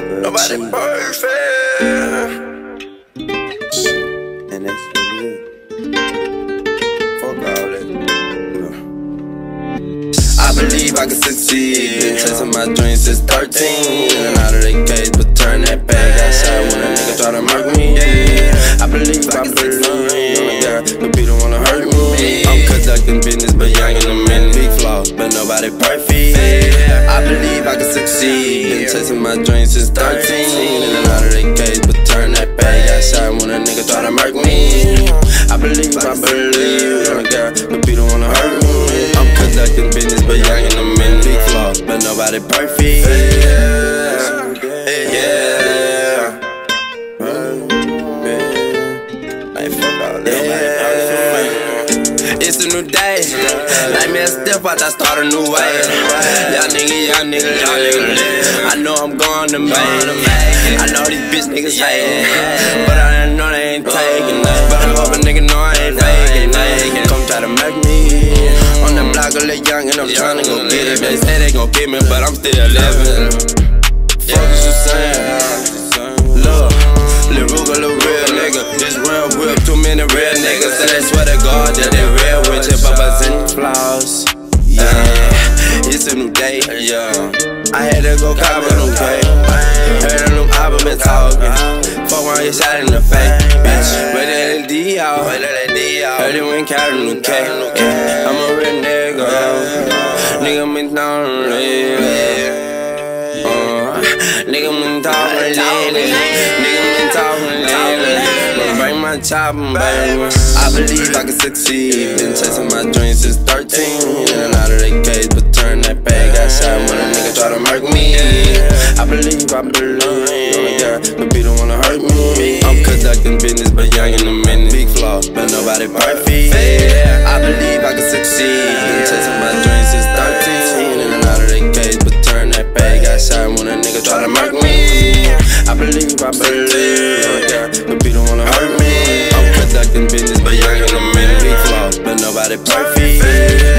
girl. Nobody perfect. And that's what it is. Fuck all that. I believe I can succeed. Been chasing my dreams since 13. And out of the cage, but succeed. Been chasing my dreams since 13. In And out of the cage, but turn that bag. back outside when a nigga try to murk me. I believe, I believe. Yeah, but people wanna hurt me. I'm conducting business, but young in a minute. Big flaws, but nobody perfect. A new day. Like me a step out, I start a new way. Young nigga, young nigga, young nigga. I know I'm going to make it. I know these bitch niggas hating. But I know they ain't taking it. But I hope a nigga know I ain't faking it. Come try to make me. On the block, I look young and I'm tryna go get it. They say they gon' get me, but I'm still living. Fuck is you saying? Yeah, I had to go cop a new K. Heard a new album been talking. Fuck around, you shot in the face, bitch. Wait till the D out. Heard it when a new K. I'm a real nigga. Nigga, me down uh, Nigga, me talking lately. Nigga, me talking lately. Bring my chopper, baby. I believe I can succeed. Been chasing my dreams since 13. Outside when a nigga try to murk me. I believe, I believe. Yeah, but people wanna hurt me. I'm conducting business, but young in a minute. Big flaw, but nobody perfect. I believe I can succeed. Been chasing my dreams since 13. In and out of the cage, but turn that bag outside when a nigga try to murk me. I believe, I believe. Yeah, but people wanna hurt me. I'm conducting business, but young in a minute. Big flaws, but nobody perfect.